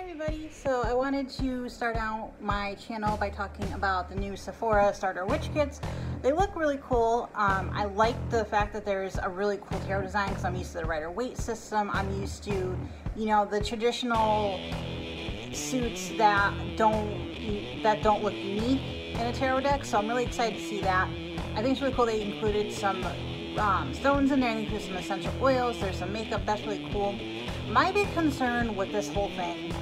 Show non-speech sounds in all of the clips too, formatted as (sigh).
Hi everybody, so I wanted to start out my channel by talking about the new Sephora Starter Witch Kits. They look really cool. Um, I like the fact that there's a really cool tarot design because I'm used to the Rider-Waite system. I'm used to, you know, the traditional suits that don't that don't look unique in a tarot deck. So I'm really excited to see that. I think it's really cool they included some um, stones in there, they included some essential oils, there's some makeup, that's really cool. My big concern with this whole thing,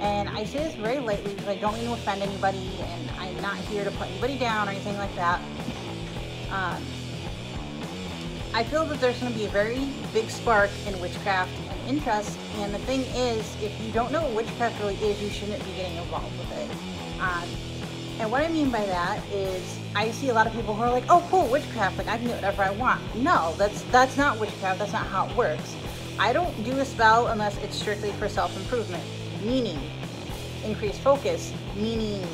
and I say this very lightly because I don't mean to offend anybody and I'm not here to put anybody down or anything like that. Um, I feel that there's going to be a very big spark in witchcraft and interest, and the thing is, if you don't know what witchcraft really is, you shouldn't be getting involved with it. Um, and what I mean by that is I see a lot of people who are like, oh cool, witchcraft, like I can do whatever I want. No, that's that's not witchcraft, that's not how it works. I don't do a spell unless it's strictly for self-improvement, meaning increased focus, meaning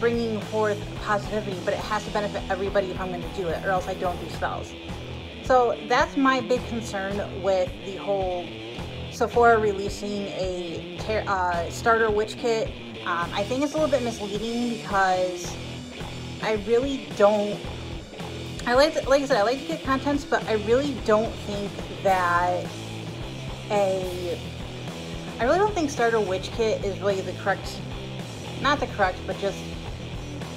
bringing forth positivity, but it has to benefit everybody if I'm going to do it, or else I don't do spells. So that's my big concern with the whole Sephora releasing a uh, starter witch kit um, I think it's a little bit misleading because I really don't. I like, to, like I said, I like to get contents, but I really don't think that a. I really don't think Starter Witch Kit is really the correct, not the correct, but just.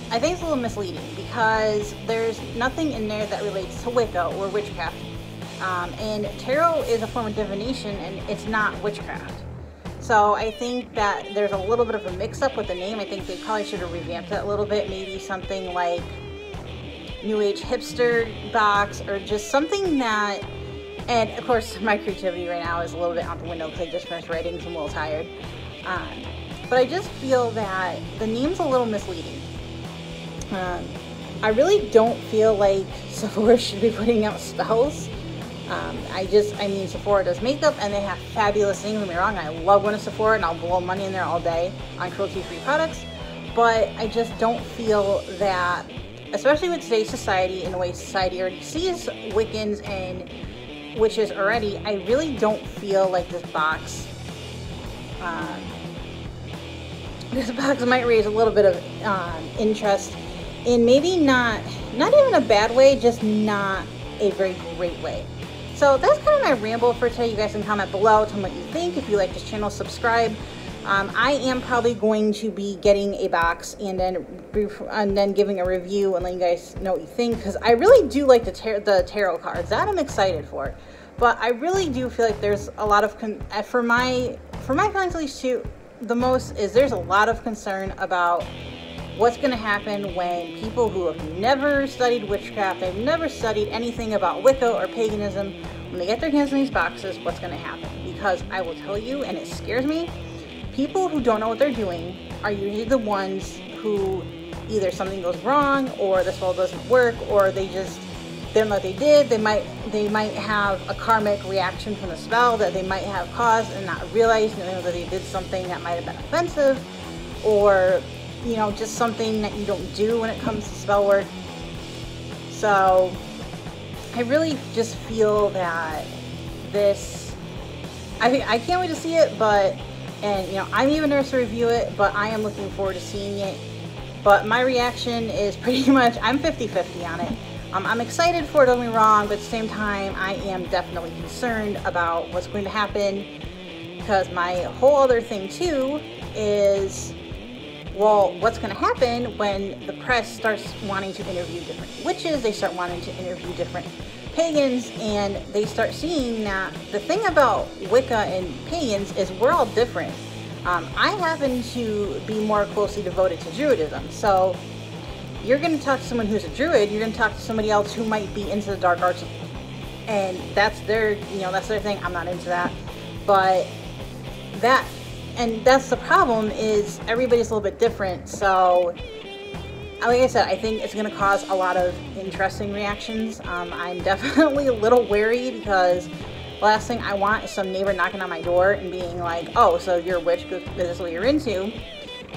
I think it's a little misleading because there's nothing in there that relates to Wicca or witchcraft. Um, and tarot is a form of divination and it's not witchcraft. So I think that there's a little bit of a mix up with the name. I think they probably should have revamped it a little bit. Maybe something like New Age Hipster Box or just something that, and of course my creativity right now is a little bit out the window because I just finished writing so I'm a little tired. Um, but I just feel that the name's a little misleading. Um, I really don't feel like (laughs) Sephora should be putting out spells. Um, I just, I mean, Sephora does makeup and they have fabulous things. Don't get me wrong, I love going to Sephora and I'll blow money in there all day on cruelty-free products. But I just don't feel that, especially with today's society and the way society already sees Wiccans and witches already, I really don't feel like this box, um, this box might raise a little bit of um, interest in maybe not, not even a bad way, just not a very great way. So that's kind of my ramble for today. You guys can comment below, tell me what you think. If you like this channel, subscribe. Um, I am probably going to be getting a box and then and then giving a review and letting you guys know what you think because I really do like the, tar the tarot cards. That I'm excited for. But I really do feel like there's a lot of, uh, for my, for my feelings at least too, the most is there's a lot of concern about what's going to happen when people who have never studied witchcraft, they've never studied anything about Wicca or paganism, when they get their hands in these boxes, what's going to happen? Because I will tell you, and it scares me, people who don't know what they're doing are usually the ones who either something goes wrong or the spell doesn't work or they just they don't know what they did they might they might have a karmic reaction from the spell that they might have caused and not realize you know, that they did something that might have been offensive or you know, just something that you don't do when it comes to spell work. So I really just feel that this, I, I can't wait to see it, but, and you know, I'm even nervous to review it, but I am looking forward to seeing it. But my reaction is (laughs) pretty much, I'm 50-50 on it. Um, I'm excited for it, don't get me wrong, but at the same time, I am definitely concerned about what's going to happen because my whole other thing too is well, what's going to happen when the press starts wanting to interview different witches, they start wanting to interview different pagans, and they start seeing that the thing about Wicca and pagans is we're all different. Um, I happen to be more closely devoted to Druidism, so you're going to talk to someone who's a Druid, you're going to talk to somebody else who might be into the dark arts, and that's their, you know, that's their thing. I'm not into that, but that and that's the problem is everybody's a little bit different. So, like I said, I think it's going to cause a lot of interesting reactions. Um, I'm (laughs) definitely a little wary because the last thing I want is some neighbor knocking on my door and being like, "Oh, so you're a witch? This is what you're into."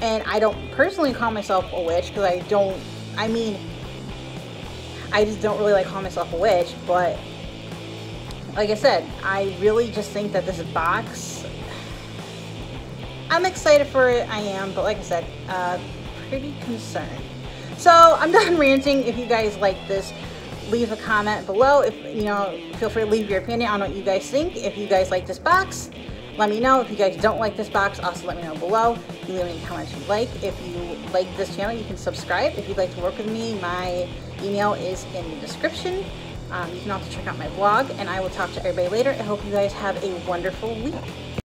And I don't personally call myself a witch because I don't. I mean, I just don't really like calling myself a witch. But like I said, I really just think that this box I'm excited for it, I am, but like I said, uh, pretty concerned. So I'm done (laughs) ranting. If you guys like this, leave a comment below. If you know, feel free to leave your opinion on what you guys think. If you guys like this box, let me know. If you guys don't like this box, also let me know below. You leave any comments you like. If you like this channel, you can subscribe. If you'd like to work with me, my email is in the description. Um, you can also check out my blog, and I will talk to everybody later. I hope you guys have a wonderful week.